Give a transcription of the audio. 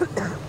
you